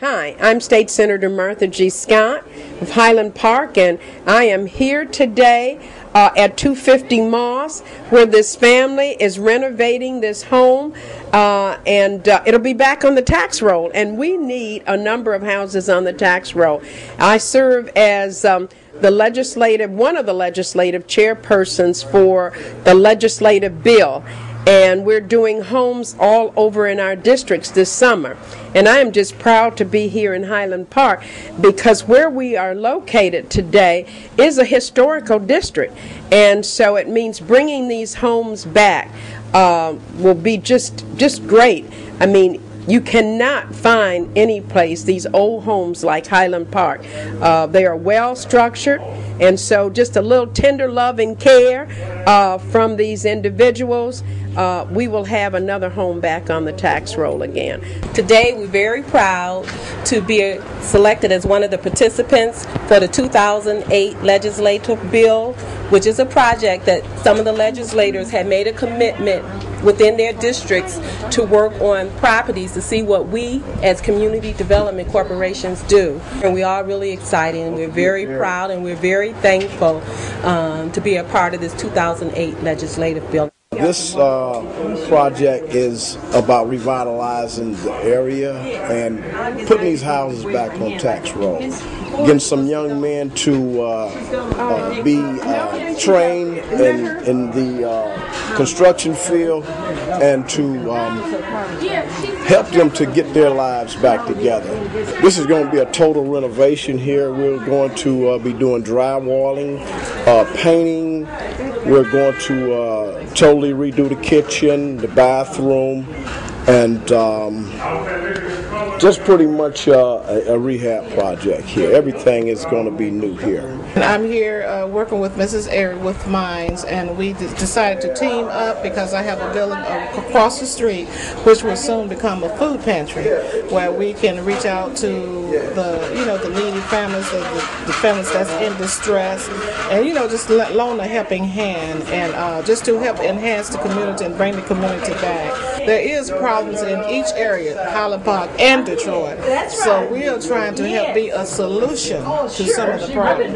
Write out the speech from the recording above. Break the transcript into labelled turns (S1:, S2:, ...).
S1: Hi, I'm State Senator Martha G. Scott of Highland Park, and I am here today uh, at 250 Moss, where this family is renovating this home, uh, and uh, it'll be back on the tax roll. And we need a number of houses on the tax roll. I serve as um, the legislative, one of the legislative chairpersons for the legislative build and we're doing homes all over in our districts this summer. And I am just proud to be here in Highland Park because where we are located today is a historical district. And so it means bringing these homes back uh, will be just, just great. I mean, you cannot find any place these old homes like Highland Park. Uh, they are well structured, and so just a little tender love and care uh, from these individuals. Uh, we will have another home back on the tax roll again.
S2: Today, we're very proud to be selected as one of the participants for the 2008 legislative build, which is a project that some of the legislators had made a commitment within their districts to work on properties to see what we as community development corporations do. And we are really excited and we're very proud and we're very thankful um, to be a part of this 2008 legislative build.
S3: This uh, project is about revitalizing the area and putting these houses back on tax roll. Getting some young men to uh, uh, be uh, trained in, in the uh, construction field and to um, help them to get their lives back together. This is going to be a total renovation here. We're going to uh, be doing drywalling, painting, we're going to uh, totally redo the kitchen, the bathroom, and um, just pretty much uh, a, a, rehab project here. Everything is going to be new here.
S4: And I'm here uh, working with Mrs. Airy with Mines, and we decided to team up because I have a building across the street, which will soon become a food pantry, where we can reach out to the you know the needy families, the, the, the families that's in distress, and you know just loan a helping hand, and uh, just to help enhance the community and bring the community back. There is problems in each area, Highland Park and Detroit. So we are trying to help be a solution to some of the problems.